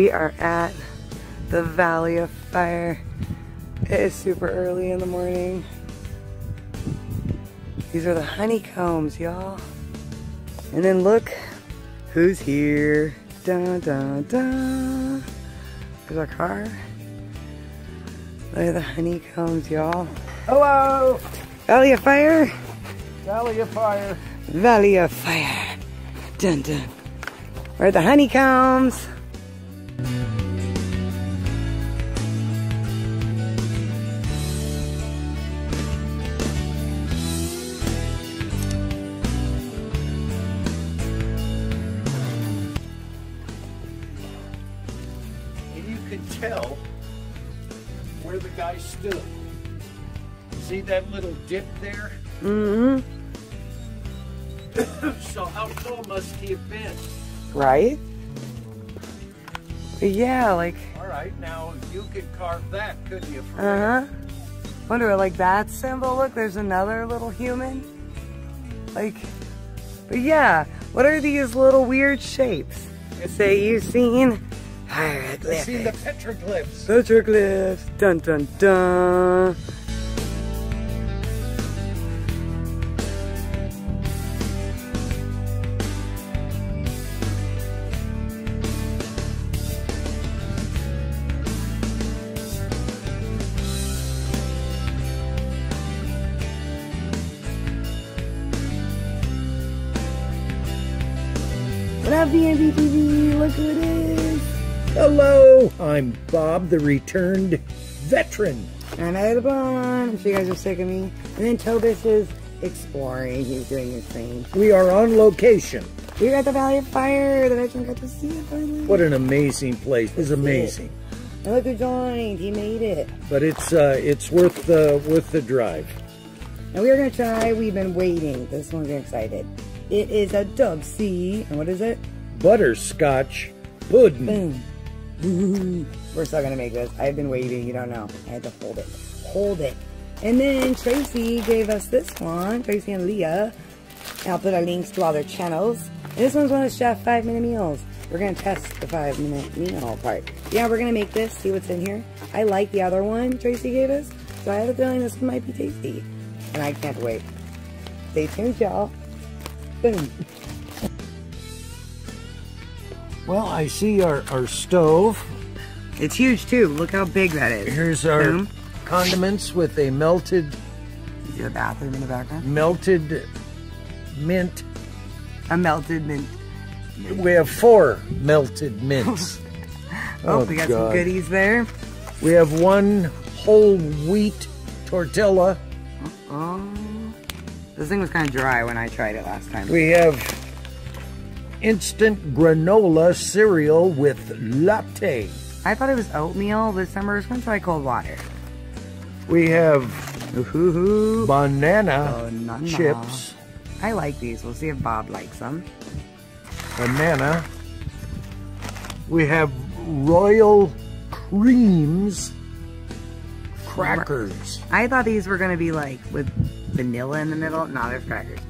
We are at the Valley of Fire. It is super early in the morning. These are the honeycombs, y'all. And then look who's here. Dun dun dun. There's our car. Look at the honeycombs, y'all. Hello! Valley of Fire. Valley of Fire. Valley of Fire. Dun dun. Where are the honeycombs? Tell where the guy stood. See that little dip there? Mm-hmm. so how tall must he have been? Right? Yeah, like, All right, now you could carve that, couldn't you? uh-huh. Wonder, like that symbol, look, there's another little human. Like, but yeah, what are these little weird shapes? Say you've seen I've seen the hieroglyphics. petroglyphs. Petroglyphs. Dun dun dun. What up, BNB TV? Look who it is. Hello, I'm Bob, the returned veteran. And I had a bun. I'm sure you guys are sick of me. And then Toby's is exploring. He's doing his thing. We are on location. We're at the Valley of Fire. The veteran got to see it finally. What an amazing place! It's amazing, And look who joined. He made it. but it's uh, it's worth the worth the drive. And we are going to try. We've been waiting. This one's excited. It is a Dub C. And what is it? Butterscotch pudding. Boom. We're still to make this. I've been waiting. You don't know. I had to hold it. Hold it. And then Tracy gave us this one. Tracy and Leah. I'll put our links to all their channels. And this one's one of Chef 5 Minute Meals. We're going to test the 5 Minute Meal part. Yeah, we're going to make this. See what's in here. I like the other one Tracy gave us. So I have a feeling this one might be tasty. And I can't wait. Stay tuned, y'all. Boom. Well, I see our, our stove. It's huge, too. Look how big that is. Here's our Boom. condiments with a melted See the bathroom in the background? melted mint. A melted mint. We have four melted mints. Oh, Oh, we got God. some goodies there. we have one whole wheat tortilla. Oh, this thing was kind of dry when I tried it last time. We have instant granola cereal with latte. I thought it was oatmeal. This time we're just gonna try cold water. We have Ooh, banana oh, Banana. chips. I like these. We'll see if Bob likes them. Banana. We have royal creams crackers. I thought these were gonna be like with vanilla in the middle. No, there's crackers.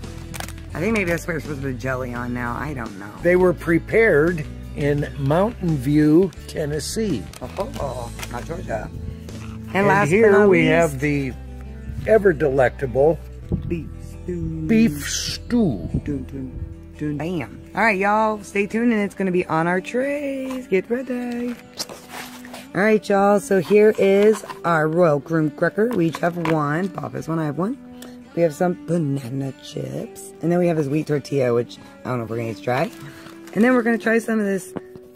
I think maybe that's what we're supposed to put jelly on now. I don't know. They were prepared in Mountain View, Tennessee. Oh, oh, not Georgia. And, And last here but not we least, have the ever delectable beef stew. beef stew. Dun, dun, dun. Bam. All right, y'all. Stay tuned, and it's going to be on our trays. Get ready. All right, y'all. So here is our Royal Groom Cracker. We each have one. Bob has one. I have one. We have some banana chips. And then we have this wheat tortilla, which I don't know if we're going to try. And then we're going to try some of this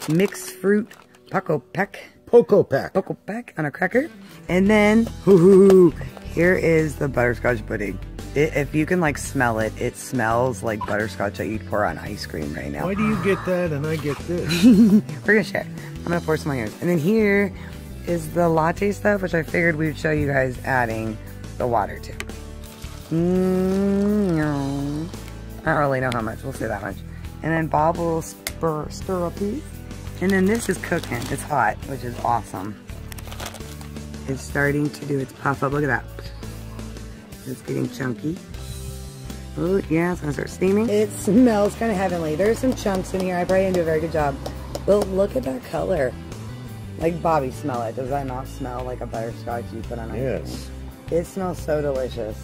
mixed fruit Paco Peck. Poco pack. Paco Peck on a cracker. And then, hoo here is the butterscotch pudding. It, if you can like smell it, it smells like butterscotch that you'd pour on ice cream right now. Why do you get that and I get this? We're gonna share. I'm gonna pour some on yours. And then here is the latte stuff, which I figured we would show you guys adding the water to. Mm, I don't really know how much. We'll say that much. And then Bob will stir, stir a piece. And then this is cooking. It's hot, which is awesome. It's starting to do its puff up. Look at that. It's getting chunky. Oh, yeah, it's gonna start steaming. It smells kind of heavenly. There's some chunks in here. I probably didn't do a very good job But look at that color. Like Bobby, smell it. Does that not smell like a butterscotch you put on ice Yes. cream? It smells so delicious.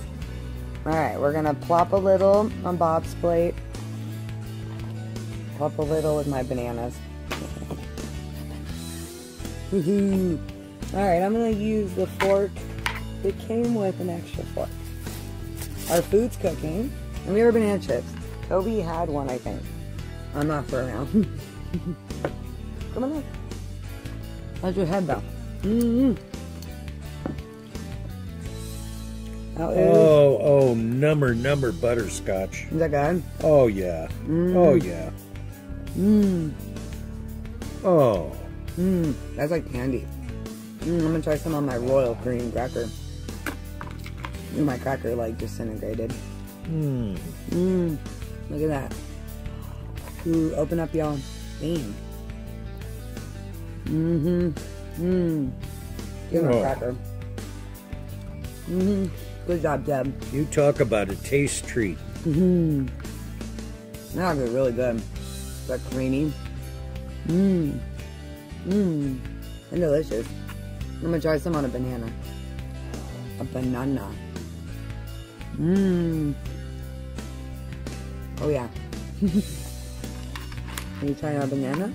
All right, we're gonna plop a little on Bob's plate. Plop a little with my bananas. All right, I'm gonna use the fork that came with an extra fork. Our food's cooking, and we have banana chips. Toby had one, I think. I'm not for around. Come on up. How's your head though? Mm-hmm. How is, Oh, number, number butterscotch. is that good? Oh, yeah. Oh, yeah. Mmm. Oh. Mmm. That's like candy. Mm, I'm gonna try some on my royal cream cracker. Ooh, my cracker like disintegrated. Hmm. Mmm. Look at that. Ooh, open up y'all. Bam. Mm-hmm. Mmm. Give me a Oh. cracker. Mm-hmm. Good job, Deb. You talk about a taste treat. Mmm. That was really good. That creamy. Mmm. Mmm. And delicious. I'm gonna try some on a banana. A banana. Mmm. Oh yeah. Are you try a banana?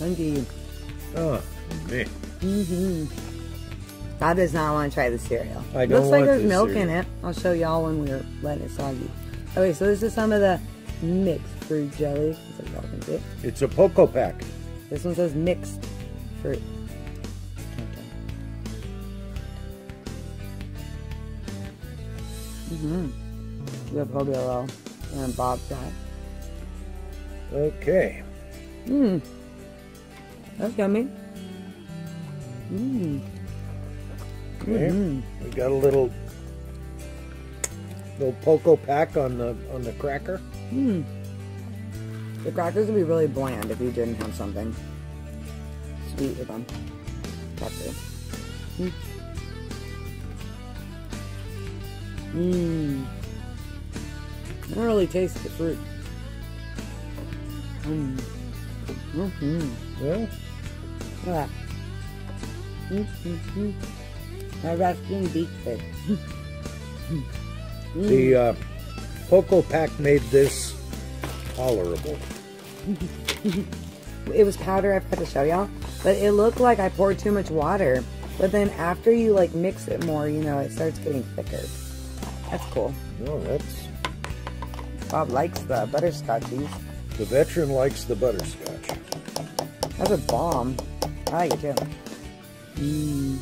Thank you. Oh, man. Mm-hmm. I does not want to try the cereal. I don't Looks like there's the milk in it. I'll show y'all when we're letting it soggy. Okay, so this is some of the mixed fruit jelly. So y'all can see it. It's a Poco Pack. This one says mixed fruit. Mm-hmm. We have probably a little and Bob that. Okay. Mmm. That's yummy. Mmm. Okay. Mhm. We got a little little Poco Pack on the on the cracker. Hmm. The crackers would be really bland if you didn't have something sweet with them. That's it. Mm. Mmm. I don't really taste the fruit. Mmm. Mm-hmm. Well, Look at that. Mm-hmm. My resting beef steak. the uh, Poco Pack made this tolerable. It was powder, I forgot to show y'all. But it looked like I poured too much water. But then after you like mix it more, you know, it starts getting thicker. That's cool. No, that's Bob likes the butterscotchies. the veteran likes the butterscotch. That's a bomb. I like it too. Mmm.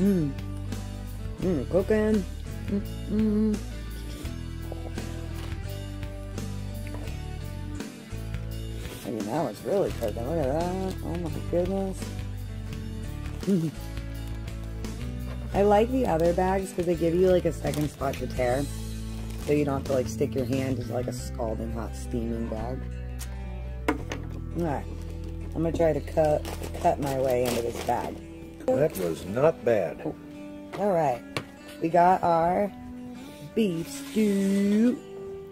Mmm. Mmm. Cooking. Mmm. Mmm. I mean, that it's really cooking. Look at that. Oh my goodness. I like the other bags because they give you like a second spot to tear. So you don't have to like stick your hand into like a scalding hot steaming bag. Alright. I'm gonna try to cut cut my way into this bag. That was not bad. Alright. We got our beef stew.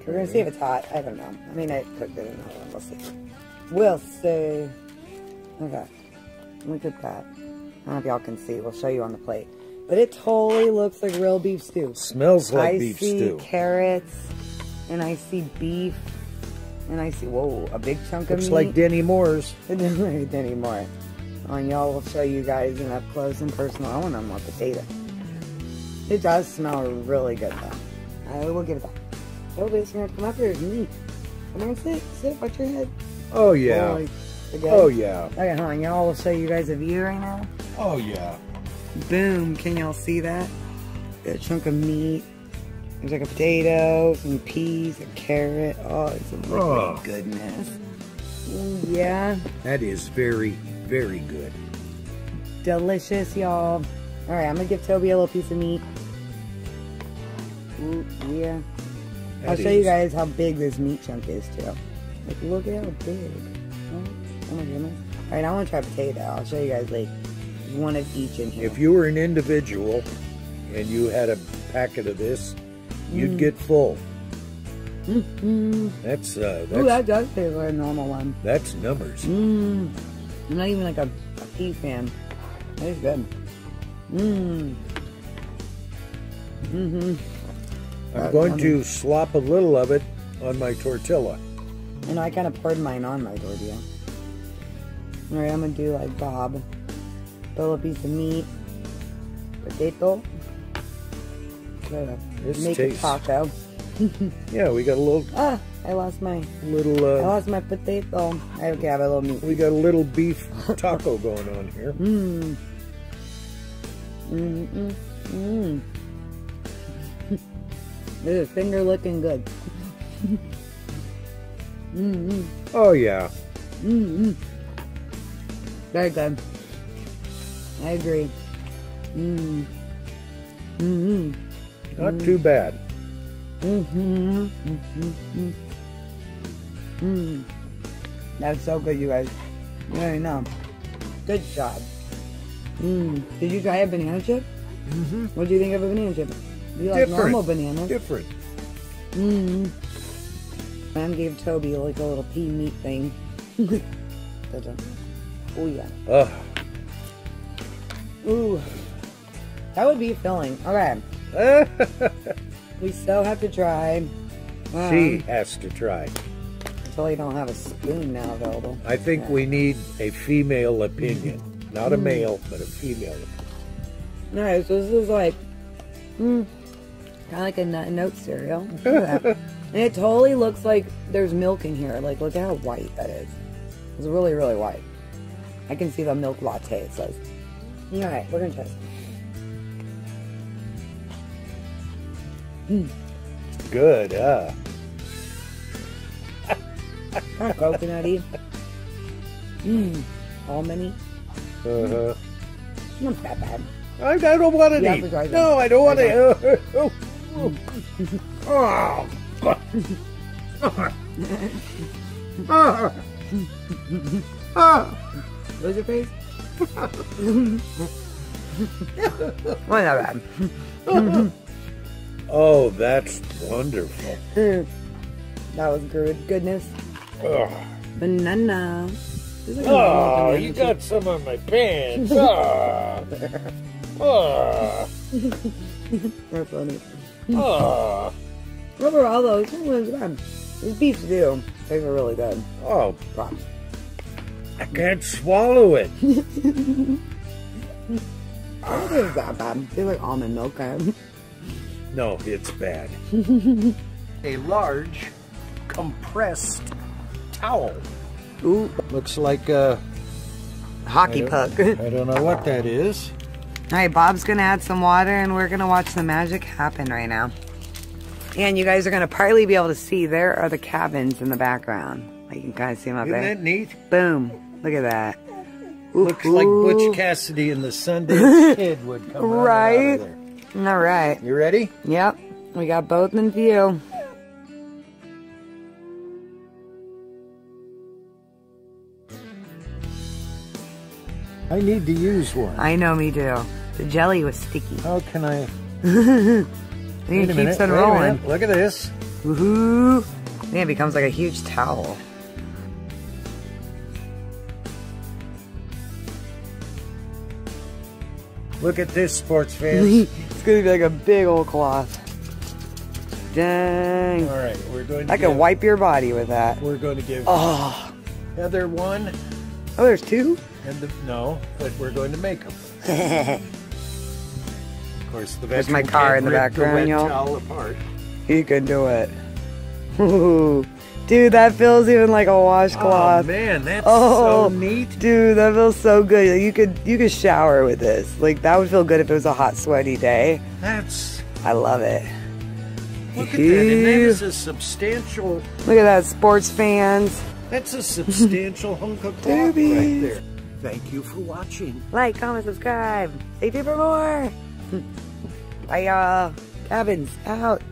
We're gonna see if it's hot. I don't know. I mean I cooked it in the oven. We'll see. We'll see. Okay. Look at that. I don't know if y'all can see. We'll show you on the plate. But it totally looks like real beef stew. Smells like I beef see carrots, and I see beef, and I see whoa a big chunk of meat. Looks like Dinty Moore's. It doesn't look like anymore. And y'all will show you guys in up close and personal. I want to more potato. It does smell really good though. I will give it that. Oh, it's gonna come up here. Neat. Come on, sit, sit. Watch your head. Oh yeah. Oh. Oh yeah. Okay, hold on. Y'all will show you guys a view right now. Oh yeah. Boom. Can y'all see that? Got a chunk of meat. There's like a potato, some peas, a carrot. Oh, it's a Oh. goodness. Yeah. That is very, very good. Delicious, y'all. All right, I'm gonna give Toby a little piece of meat. Ooh, yeah. I'll That show you guys how big this meat chunk is too. Like, look at how big. Oh, oh my goodness. All right, I want to try potato. I'll show you guys like one of each in here. If you were an individual and you had a packet of this, you'd Mm. get full. Mm-hmm. That's uh, Ooh, that's that does taste like a normal one. that's numbers. Mmm. I'm not even like a, a pea fan. It's good. Mmm. Mm-hmm. I'm going to slop a little of it on my tortilla. And I kind of poured mine on my tortilla. All right, I'm gonna do like Bob. Fill a piece of meat, potato. Gonna make tastes- a taco. Yeah, we got a little Ah, I lost my, little uh, I uh, lost my potato. I okay, I have a little meat. we got a little beef taco going on here. Mmm. Mmm. Mmm. Mmm. This is finger looking good. Mmm. Oh yeah. Mmm. Very good. I agree. Mmm. Mmm. Not mm. too bad. Mm-hmm. Mm-hmm. Mm. That's so good, you guys. You already know. Good job. Mmm. Did you try a banana chip? Mm-hmm. What do you think of a banana chip? Do you like Different. normal bananas? Different. Mmm. Mom gave Toby like a little pea meat thing. Oh yeah. Ugh. Ooh. That would be filling. Okay. We still have to try. Um, she has to try. Until you don't have a spoon now available. I think we need a female opinion. Not a male, but a female. Alright, so this is like, mm, kind of like a nut and oat cereal. Look at that. and it totally looks like there's milk in here. Like, look at how white that is. It's really, really white. I can see the milk latte, it says. Alright, we're gonna try this. Good, huh? Coconutty. Mmm. Almondy. Uh-huh. Not that bad. I, I don't want to eat. to try them. No, I don't want to. Oh, oh, oh. Ah. What's your face? well, not bad. Oh, that's wonderful. that was good. Goodness. Ugh. Banana. Oh, you got some on my pants. Ah. Ah. That's funny. Ah. Overall, though, this one was good. This beef stew tastes really good. Oh, Promise. I can't swallow it. I don't think it's that bad. Tastes like almond milk. Kind of. No, it's bad. A large compressed towel. Ooh, Looks like a hockey I puck. I don't know what that is. All right, Bob's gonna add some water, and we're gonna watch the magic happen right now. And you guys are gonna partly be able to see there are the cabins in the background. You can kind of see them up Isn't there. that neat? Boom! Look at that. Ooh, Looks like. Butch Cassidy and the Sundance Kid would come running Right? Out of there. All right. You ready? Yep. We got both in view. I need to use one. I know me too. The jelly was sticky. How can I? And it keeps minute. on wait rolling. Look at this. Woohoo! It becomes like a huge towel. Look at this, sports fans. it's gonna be like a big old cloth. Dang. All right, we're going to I give, can wipe your body with that. We're going to give Oh. Heather one, Oh, there's two? and the, no, but we're going to make them. Of course, the There's my car in the background, the y'all. You can do it. Dude, that feels even like a washcloth. Oh man, that's Oh. so neat. Dude, that feels so good. Like, You could you could shower with this. Like that would feel good if it was a hot, sweaty day. That's I love it. look at that, and that is a substantial. Look at that, sports fans. That's a substantial hunk of cloth right there. Thank you for watching. Like, comment, subscribe. Stay tuned for more. Bye, y'all. Cabins out.